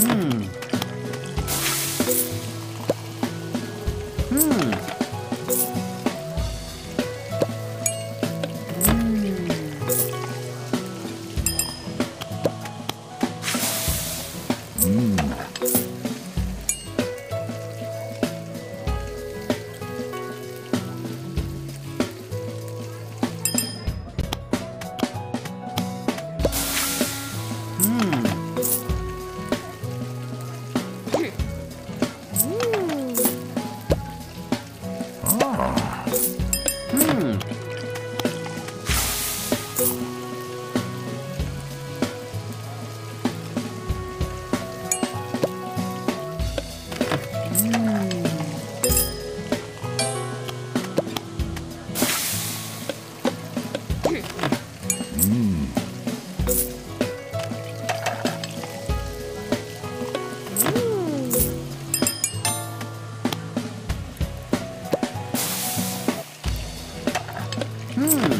Mm. Hmm.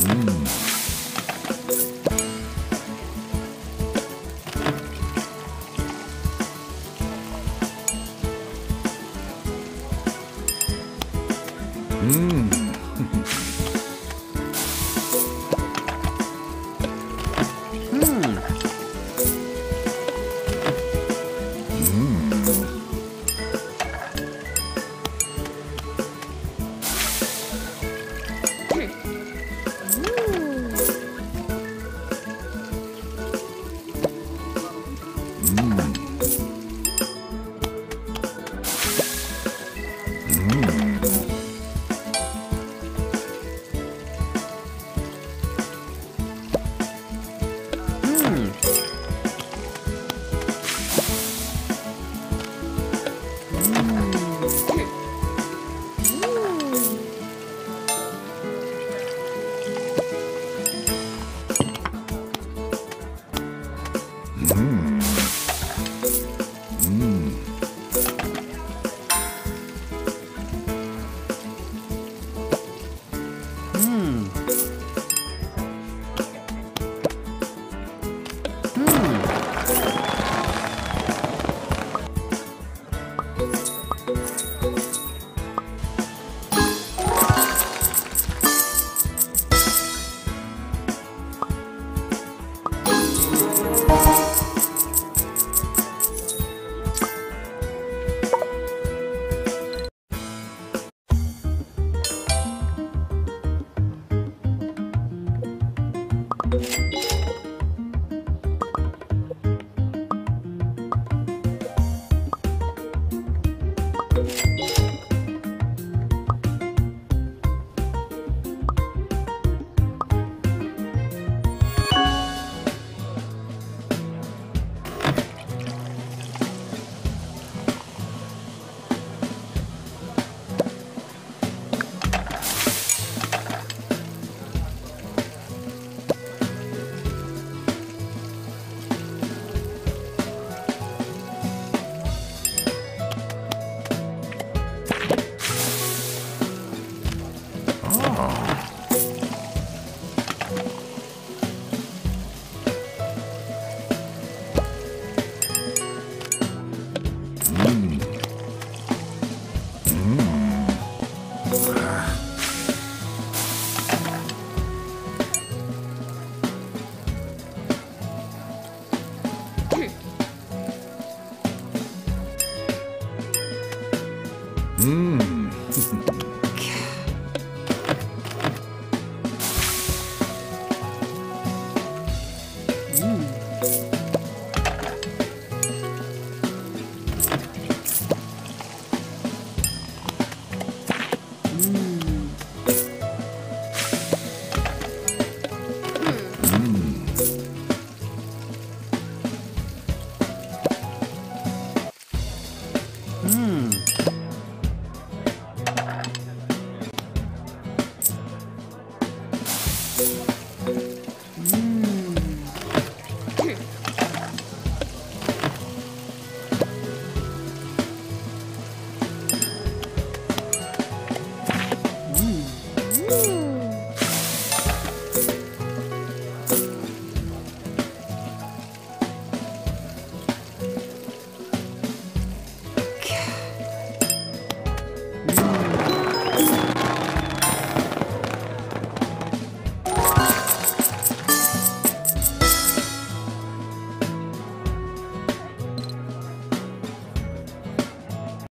Mm.